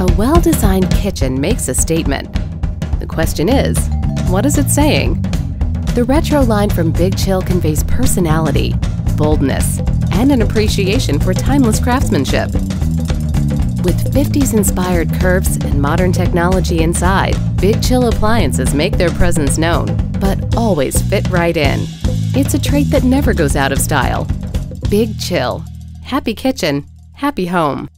A well designed kitchen makes a statement. The question is, what is it saying? The retro line from Big Chill conveys personality, boldness, and an appreciation for timeless craftsmanship. With 50s inspired curves and modern technology inside, Big Chill appliances make their presence known, but always fit right in. It's a trait that never goes out of style. Big Chill. Happy kitchen, happy home.